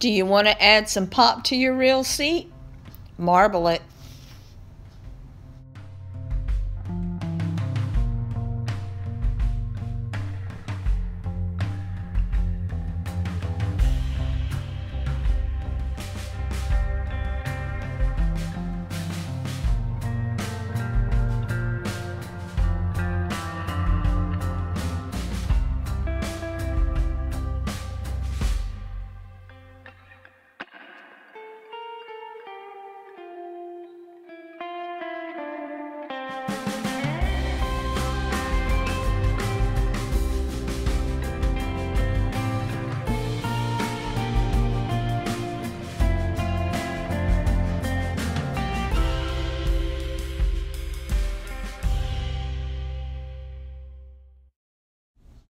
Do you want to add some pop to your real seat? Marble it.